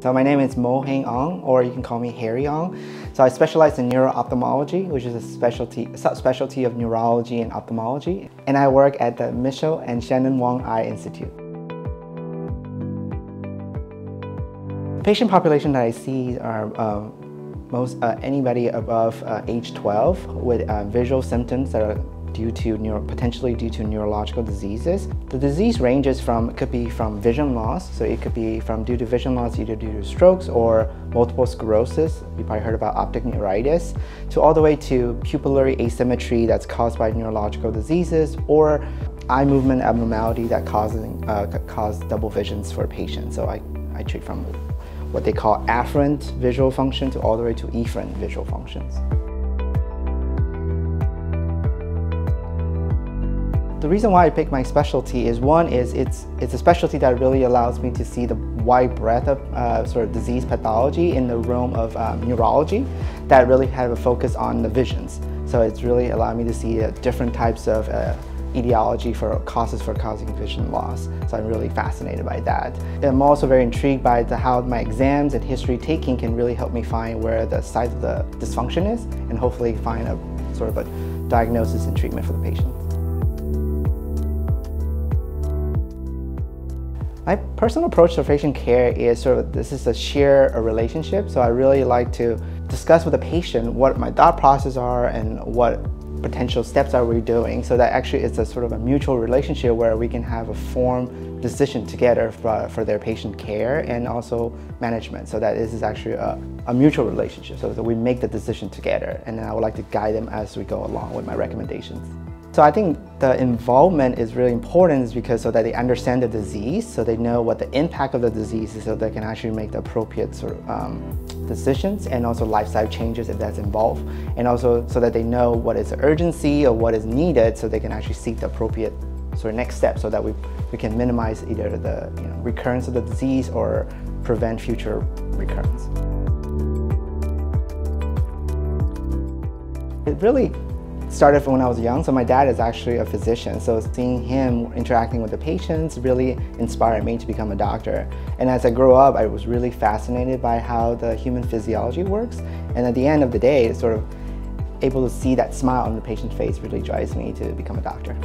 So my name is Moe Hein Aung, or you can call me Harry Aung. So I specialize in neuro-ophthalmology, which is a specialty, subspecialty of neurology and ophthalmology. And I work at the Mitchel and Shannon Wong Eye Institute. The patient population that I see are uh, most uh, anybody above uh, age 12 with uh, visual symptoms that are due to neuro, potentially due to neurological diseases. The disease ranges from, could be from vision loss, so it could be from due to vision loss either due to strokes or multiple sclerosis, you probably heard about optic neuritis, to all the way to pupillary asymmetry that's caused by neurological diseases or eye movement abnormality that causing, uh, cause double visions for patients. So I, I treat from what they call afferent visual function to all the way to efferent visual functions. The reason why I picked my specialty is one is it's it's a specialty that really allows me to see the wide breadth of uh, sort of disease pathology in the realm of um, neurology that really have a focus on the visions. So it's really allowed me to see uh, different types of uh, etiology for causes for causing vision loss. So I'm really fascinated by that. I'm also very intrigued by the, how my exams and history taking can really help me find where the site of the dysfunction is and hopefully find a sort of a diagnosis and treatment for the patient. My personal approach to patient care is sort of this is a share a relationship. So I really like to discuss with the patient what my thought process are and what potential steps are we doing so that actually it's a sort of a mutual relationship where we can have a form decision together for, for their patient care and also management so that this is actually a, a mutual relationship so that we make the decision together and then I would like to guide them as we go along with my recommendations. So I think the involvement is really important is because so that they understand the disease, so they know what the impact of the disease is, so they can actually make the appropriate sort of um, decisions and also lifestyle changes if that's involved, and also so that they know what is the urgency or what is needed, so they can actually seek the appropriate sort of next step, so that we we can minimize either the you know, recurrence of the disease or prevent future recurrence. It really started from when I was young. So my dad is actually a physician. So seeing him interacting with the patients really inspired me to become a doctor. And as I grew up, I was really fascinated by how the human physiology works. And at the end of the day, sort of able to see that smile on the patient's face really drives me to become a doctor.